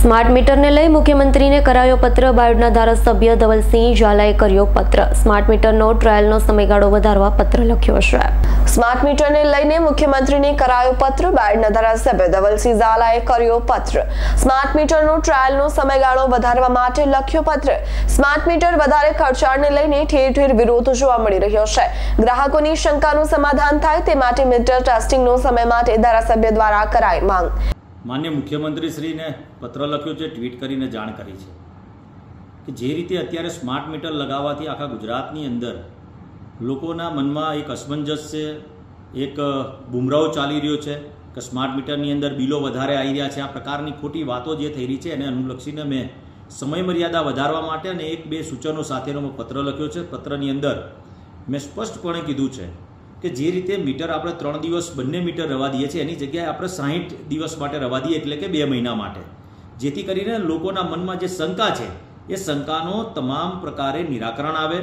Smart મીટરને લઈ મુખ્યમંત્રીને કરાયો પત્ર. બાયડના ધારાસભ્ય ધવલસિંહ ઝાલાએ કર્યો પત્ર. સ્માર્ટ મીટરનો ટ્રાયલનો સમયગાળો વધારવા પત્ર લખ્યો છે. સ્માર્ટ મીટરને લઈને મુખ્યમંત્રીને કરાયો પત્ર. બાયડના ધારાસભ્ય ધવલસિંહ ઝાલાએ કર્યો પત્ર. સ્માર્ટ મીટરનો ટ્રાયલનો સમયગાળો વધારવા માટે લખ્યો પત્ર. સ્માર્ટ મીટર વધારે ખર્ચાળને લઈને ઠેર ઠેર વિરોધ જોવા મળી રહ્યો છે. ગ્રાહકોની શંકાનું સમાધાન થાય તે માટે મીટર ટેસ્ટિંગનો સમય માટે ધારાસભ્ય દ્વારા કરાઈ માંગ. માન્ય મુખ્યમંત્રીશ્રીને પત્ર લખ્યો છે, ટ્વીટ કરીને જાણ કરી છે કે જે રીતે અત્યારે સ્માર્ટ મીટર લગાવવાથી આખા ગુજરાતની અંદર લોકોના મનમાં એક અસમંજસ છે, એક બુમરાહો ચાલી રહ્યો છે કે સ્માર્ટ મીટરની અંદર બિલો વધારે આવી રહ્યા છે. આ પ્રકારની ખોટી વાતો જે થઈ રહી છે, એને અનુલક્ષીને મેં સમય મર્યાદા વધારવા માટે અને એક બે સૂચનો સાથેનો પત્ર લખ્યો છે. પત્રની અંદર મેં સ્પષ્ટપણે કીધું છે કે જે રીતે મીટર આપણે ત્રણ દિવસ બંને મીટર રવા દઈએ છીએ, એની જગ્યાએ આપણે સાહીઠ દિવસ માટે રવા દઈએ, એટલે કે બે મહિના માટે. જેથી કરીને લોકોના મનમાં જે શંકા છે, એ શંકાનો તમામ પ્રકારે નિરાકરણ આવે.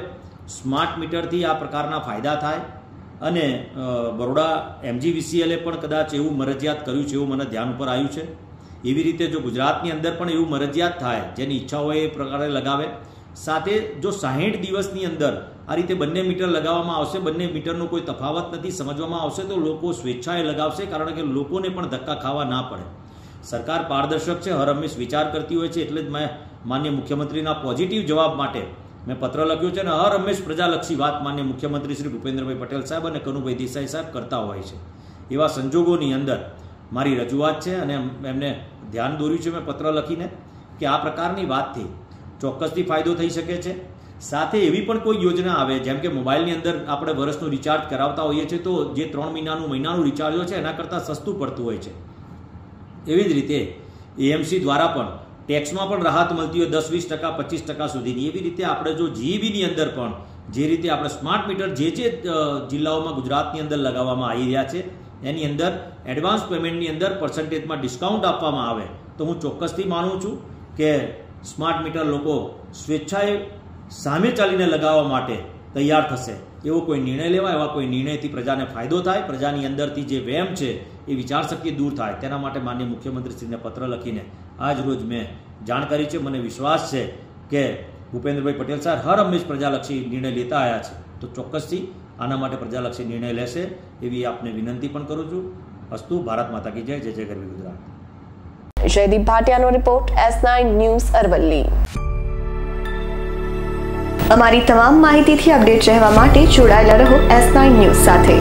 સ્માર્ટ મીટરથી આ પ્રકારના ફાયદા થાય. અને બરોડા એમજીવીસીએલે પણ કદાચ એવું મરજિયાત કર્યું છે એવું મને ધ્યાન ઉપર આવ્યું છે. એવી રીતે જો ગુજરાતની અંદર પણ એવું મરજિયાત થાય, જેની ઈચ્છા હોય એ પ્રકારે લગાવે. સાથે જો સાહીઠ દિવસની અંદર આ રીતે બંને મીટર લગાવવામાં આવશે, બંને મીટરનો કોઈ તફાવત નથી, સમજવામાં આવશે તો લોકો સ્વેચ્છાએ લગાવશે કારણ કે લોકોને પણ ધક્કા ખાવા ના પડે. સરકાર પારદર્શક છે, હર હંમેશ વિચાર કરતી હોય છે, એટલે જ મેં માન્ય મુખ્યમંત્રીના પોઝિટિવ જવાબ માટે મેં પત્ર લખ્યો છે અને હર હંમેશ પ્રજાલક્ષી વાત માન્ય મુખ્યમંત્રી શ્રી ભૂપેન્દ્રભાઈ પટેલ સાહેબ અને કનુભાઈ દેસાઈ સાહેબ કરતા હોય છે. એવા સંજોગોની અંદર મારી રજૂઆત છે અને એમને ધ્યાન દોર્યું છે, મેં પત્ર લખીને, કે આ પ્રકારની વાતથી ચોક્કસથી ફાયદો થઈ શકે છે. સાથે એવી પણ કોઈ યોજના આવે, જેમ કે મોબાઈલની અંદર આપણે વર્ષનું રિચાર્જ કરાવતા હોઈએ છીએ, તો જે ત્રણ મહિનાનું મહિનાનું રિચાર્જ હોય છે, એના કરતાં સસ્તું પડતું હોય છે. એવી જ રીતે એએમસી દ્વારા પણ ટેક્સમાં પણ રાહત મળતી હોય દસ, વીસ ટકા, પચીસ ટકા સુધીની. એવી રીતે આપણે જો જીબીની અંદર પણ જે રીતે આપણે સ્માર્ટ મીટર જે જે જિલ્લાઓમાં ગુજરાતની અંદર લગાવવામાં આવી રહ્યા છે, એની અંદર એડવાન્સ પેમેન્ટની અંદર પર્સન્ટેજમાં ડિસ્કાઉન્ટ આપવામાં આવે, તો હું ચોક્કસથી માનું છું કે સ્માર્ટ મીટર લોકો સ્વેચ્છાએ સામે ચાલીને લગાવવા માટે તૈયાર થશે. એવો કોઈ નિર્ણય લેવાય, એવા કોઈ નિર્ણયથી પ્રજાને ફાયદો થાય, પ્રજાની અંદરથી જે વહેમ છે એ વિચારશક્તિ દૂર થાય. તેના માટે માન્ય મુખ્યમંત્રીશ્રીને પત્ર લખીને આજ રોજ મેં જાણ કરી છે, મને વિશ્વાસ છે કે ભૂપેન્દ્રભાઈ પટેલ સાહેબ હર હંમેશ પ્રજાલક્ષી નિર્ણય લેતા આવ્યા છે. તો ચોક્કસથી આના માટે પ્રજાલક્ષી નિર્ણય લેશે એવી આપને વિનંતી પણ કરું છું. અસ્તુ, ભારત માતા કી જય જય જય ગરવી Gujarat. Jaydeep ભાટિયાનો report S nine news Aravalli. અમારી તમામ માહિતીથી અપડેટ રહેવા માટે જોડાયેલા રહો એસ નાઇન ન્યૂઝ સાથે.